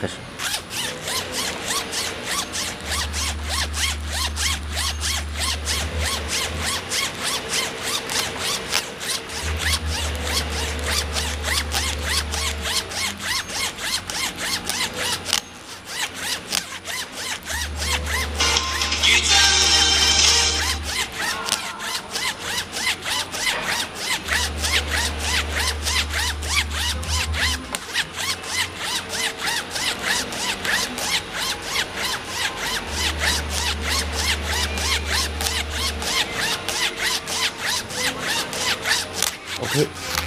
开始。Okay.